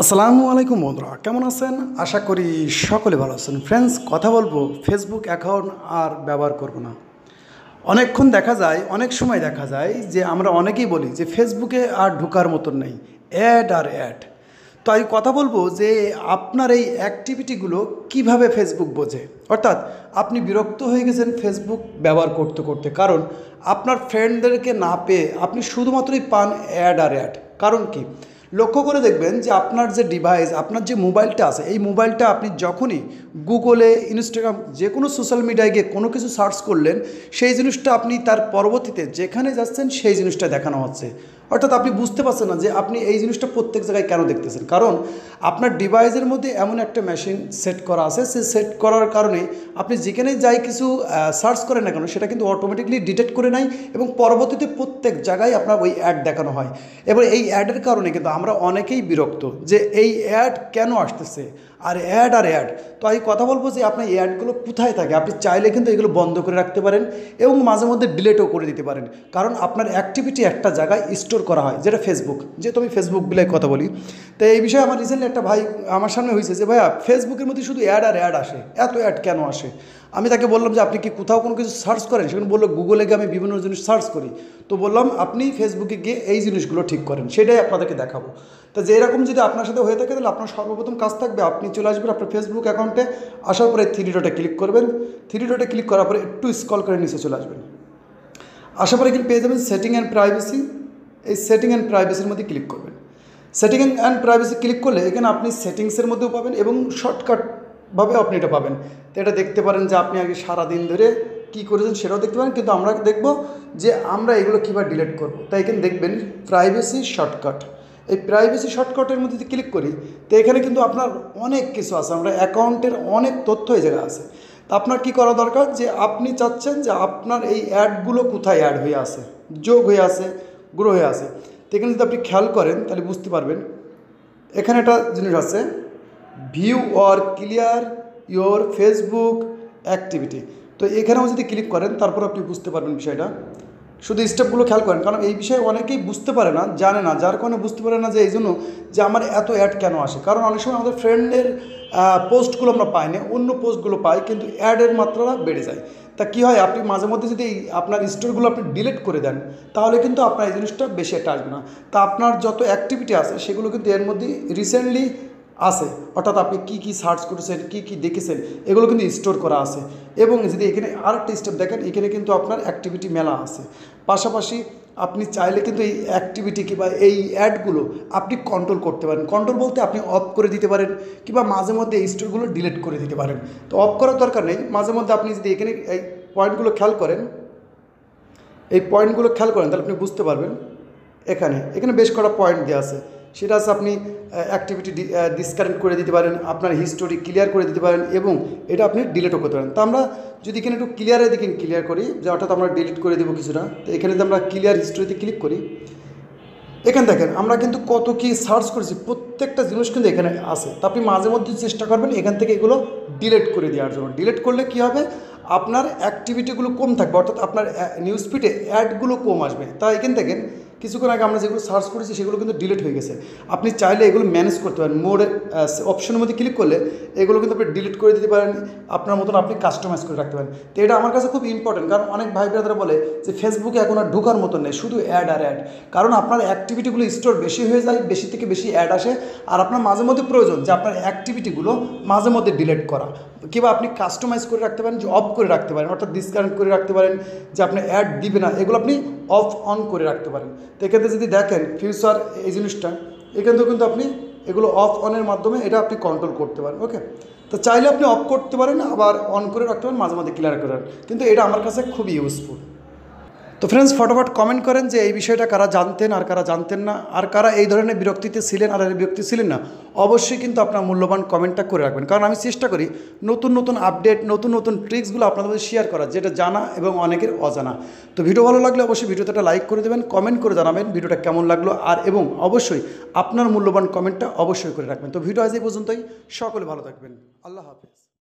আসসালামু আলাইকুম বন্ধুরা, কেমন আছেন? আশা করি সকলে ভালো আছেন। ফ্রেন্ডস কথা বলব ফেসবুক অ্যাকাউন্ট আর ব্যবহার করব না। অনেকক্ষণ দেখা যায়, অনেক সময় দেখা যায় যে আমরা অনেকেই বলি যে ফেসবুকে আর ঢোকার মতন নেই অ্যাড আর অ্যাড তো আমি কথা বলব যে আপনার এই অ্যাক্টিভিটিগুলো কীভাবে ফেসবুক বোঝে? অর্থাৎ আপনি বিরক্ত হয়ে গেছেন ফেসবুক ব্যবহার করতে করতে, কারণ আপনার ফ্রেন্ডদেরকে না পেয়ে আপনি শুধুমাত্রই পান অ্যাড আর অ্যাড কারণ কি? লক্ষ্য করে দেখবেন যে আপনার যে ডিভাইস আপনার যে মোবাইলটা আছে, এই মোবাইলটা আপনি যখনই গুগলে ইনস্টাগ্রাম যে কোনো সোশ্যাল মিডিয়ায় গিয়ে কোনো কিছু সার্চ করলেন, সেই জিনিসটা আপনি তার পরবর্তীতে যেখানে যাচ্ছেন, সেই জিনিসটা দেখানো হচ্ছে। অর্থাৎ আপনি বুঝতে পারছেন না যে আপনি এই জিনিসটা প্রত্যেক জায়গায় কেন দেখতেছেন। কারণ আপনার ডিভাইসের মধ্যে এমন একটা মেশিন সেট করা আছে, সে সেট করার কারণে আপনি যেখানে যাই কিছু সার্চ করেন না কেন, সেটা কিন্তু অটোমেটিকলি ডিটেক্ট করে নেয় এবং পরবর্তীতে প্রত্যেক জায়গায় আপনার ওই অ্যাড দেখানো হয়। এবার এই অ্যাডের কারণে কিন্তু আমরা অনেকেই বিরক্ত যে এই অ্যাড কেন আসতেছে? আর অ্যাড আর অ্যাড তো আমি কথা বলব যে আপনার এই অ্যাডগুলো কোথায় থাকে? আপনি চাইলে কিন্তু এগুলো বন্ধ করে রাখতে পারেন এবং মাঝে মধ্যে ডিলেটও করে দিতে পারেন। কারণ আপনার অ্যাক্টিভিটি একটা জায়গায় স্টোর করা হয়, যেটা ফেসবুক যেহেতু আমি ফেসবুক বিলে কথা বলি। তো এই বিষয়ে আমার রিসেন্টলি একটা ভাই আমার সামনে হয়েছে যে, ভাইয়া ফেসবুকের মধ্যে শুধু অ্যাড আর অ্যাড আসে। এত অ্যাড কেন আসে? আমি তাকে বললাম যে, আপনি কি কোথাও কোনো কিছু সার্চ করেন? সেখানে বলল গুগলে গিয়ে আমি বিভিন্ন জিনিস সার্চ করি। তো বললাম, আপনি ফেসবুকে গিয়ে এই জিনিসগুলো ঠিক করেন, সেটাই আপনাদেরকে দেখাবো। তো যে এরকম যদি আপনার সাথে হয়ে থাকে, তাহলে আপনার সর্বপ্রথম কাজ থাকবে, আপনি চলে আসবেন আপনার ফেসবুক অ্যাকাউন্টে আসার পরে থ্রি ডটে ক্লিক করবেন। থ্রি ডটে ক্লিক করার পরে একটু স্কল করে নিচে চলে আসবেন। আসার পরে কিন্তু পেয়ে যাবেন সেটিং অ্যান্ড প্রাইভেসি এই সেটিং অ্যান্ড প্রাইভেসির মধ্যে ক্লিক করবেন। সেটিং অ্যান্ড প্রাইভেসি ক্লিক করলে এখানে আপনি সেটিংসের মধ্যেও পাবেন এবং শর্টকাটভাবে আপনি এটা পাবেন। তো এটা দেখতে পারেন যে আপনি আগে সারাদিন ধরে কী করেছেন সেটাও দেখতে পারেন, কিন্তু আমরা দেখব যে আমরা এগুলো কীভাবে ডিলিট করব। তাই এখানে দেখবেন প্রাইভেসি শর্টকাট এই প্রাইভেসি শর্টকাটের মধ্যে যদি ক্লিক করি, তো এখানে কিন্তু আপনার অনেক কিছু আছে। আমরা অ্যাকাউন্টের অনেক তথ্য এই জায়গায় আছে। তা আপনার কি করা দরকার? যে আপনি চাচ্ছেন যে আপনার এই অ্যাডগুলো কোথায় অ্যাড হয়ে আছে, যোগ হয়ে আছে। গ্রো হয়ে আছে। তো এখানে যদি আপনি খেয়াল করেন, তাহলে বুঝতে পারবেন। এখানে একটা জিনিস আছে। View or clear your Facebook activity তো এখানেও যদি ক্লিক করেন, তারপর আপনি বুঝতে পারবেন বিষয়টা। শুধু স্টেপগুলো খেয়াল করেন, কারণ এই বিষয়ে অনেকেই বুঝতে পারে না, জানে না, যার কারণে বুঝতে পারে না যে এই জন্য যে আমার এত অ্যাড কেন আসে। কারণ অনেক সময় আমাদের ফ্রেন্ডের পোস্টগুলো আমরা পাই না অন্য পোস্টগুলো পাই, কিন্তু অ্যাডের মাত্রাটা বেড়ে যায়। তা কী হয়, আপনি মাঝে মধ্যে যদি আপনার স্টোরগুলো আপনি ডিলিট করে দেন, তাহলে কিন্তু আপনার এই জিনিসটা বেশি একটা আসবে না। তা আপনার যত অ্যাক্টিভিটি আছে, সেগুলো কিন্তু এর মধ্যে রিসেন্টলি আছে। অর্থাৎ আপনি কি কি সার্চ করেছেন, কি কি দেখেছেন, এগুলো কিন্তু স্টোর করা আছে। এবং যদি এখানে আরেকটা স্টেপ দেখেন, এখানে কিন্তু আপনার অ্যাক্টিভিটি মেলা আছে। পাশাপাশি আপনি চাইলে কিন্তু এই অ্যাক্টিভিটি কিংবা এই অ্যাডগুলো আপনি কন্ট্রোল করতে পারেন। কন্ট্রোল বলতে আপনি অফ করে দিতে পারেন, কিংবা মাঝে মধ্যে এই স্টোরগুলো ডিলিট করে দিতে পারেন। তো অফ করার দরকার নেই। মাঝে মধ্যে আপনি যদি এখানে এই পয়েন্টগুলো খেয়াল করেন, এই পয়েন্টগুলো খেয়াল করেন, তাহলে আপনি বুঝতে পারবেন। এখানে এখানে বেশ কটা পয়েন্ট দেওয়া আছে। সেটা আপনি অ্যাক্টিভিটি ডিসকানেক্ট করে দিতে পারেন, আপনার হিস্টোরি ক্লিয়ার করে দিতে পারেন এবং এটা আপনি ডিলিটও করতে পারেন। তো আমরা যদি এখানে একটু ক্লিয়ারের দিকে ক্লিয়ার করি, যে অর্থাৎ আমরা ডিলিট করে দেবো কিছুটা, তো এখানে যদি আমরা ক্লিয়ার হিস্টোরিতে ক্লিক করি, এখানে দেখেন আমরা কিন্তু কত কি সার্চ করেছি, প্রত্যেকটা জিনিস কিন্তু এখানে আছে। তো আপনি মাঝে মধ্যে চেষ্টা করবেন এখান থেকে এগুলো ডিলেট করে দেওয়ার জন্য। ডিলেট করলে কী হবে? আপনার অ্যাক্টিভিটিগুলো কম থাকবে, অর্থাৎ আপনার নিউজ ফিডে অ্যাডগুলো কম আসবে। তাই এখান থেকে কিছুক্ষণ আগে আমরা যেগুলো সার্চ করেছি, সেগুলো কিন্তু ডিলিট হয়ে গেছে। আপনি চাইলে এগুলো ম্যানেজ করতে পারেন। মোড়ে অপশনের মধ্যে ক্লিক করলে এগুলো কিন্তু আপনি ডিলিট করে দিতে পারেন। আপনার মতন আপনি কাস্টমাইজ করে রাখতে পারেন। তো এটা আমার কাছে খুব ইম্পর্টেন্ট কারণ অনেক ভাই ব্রাদারা বলে যে ফেসবুকে এখন আর ঢোকার মতন নেই, শুধু অ্যাড আর অ্যাড কারণ আপনার অ্যাক্টিভিটিগুলো স্টোর বেশি হয়ে যায়, বেশি থেকে বেশি অ্যাড আসে, আর আপনার মাঝে মধ্যে প্রয়োজন যে আপনার অ্যাক্টিভিটিগুলো মাঝে মধ্যে ডিলিট করা। কিংবা আপনি কাস্টমাইজ করে রাখতে পারেন, যে অফ করে রাখতে পারেন, অর্থাৎ ডিসকানেক্ট করে রাখতে পারেন, যে আপনি অ্যাড দিবে না, এগুলো আপনি অফ অন করে রাখতে পারেন। তো এক্ষেত্রে যদি দেখেন ফিউচার এই জিনিসটা, এখান কিন্তু আপনি এগুলো অফ অনের মাধ্যমে এটা আপনি কন্ট্রোল করতে পারেন ওকে তো চাইলে আপনি অফ করতে পারেন, আবার অন করে রাখতে পারেন, মাঝে মাঝে ক্লিয়ার করেন কিন্তু এটা আমার কাছে খুবই ইউজফুল তো ফ্রেন্ডস ফটোফট কমেন্ট করেন যে এই বিষয়টা কারা জানতেন আর কারা জানতেন না, আর কারা এই ধরনের বিরক্তিতে ছিলেন আর বিরক্তি ছিলেন না, অবশ্যই কিন্তু আপনার মূল্যবান কমেন্টটা করে রাখবেন। কারণ আমি চেষ্টা করি নতুন নতুন আপডেট নতুন নতুন ট্রিক্সগুলো আপনাদের মধ্যে শেয়ার করা যেটা জানা এবং অনেকের অজানা। তো ভিডিও ভালো লাগলে অবশ্যই ভিডিওতে একটা লাইক করে দেবেন কমেন্ট করে জানাবেন ভিডিওটা কেমন লাগল, আর এবং অবশ্যই আপনার মূল্যবান কমেন্টটা অবশ্যই করে রাখবেন। তো ভিডিও আজ এই পর্যন্তই, সকলে ভালো থাকবেন। আল্লাহ হাফেজ।